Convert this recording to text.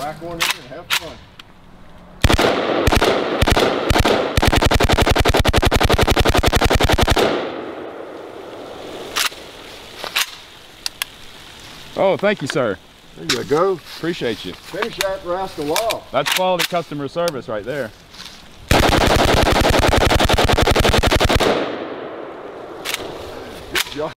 rack one in and have fun. Oh, thank you, sir. There you go. Appreciate you. Finish that rascal off. That's quality customer service right there.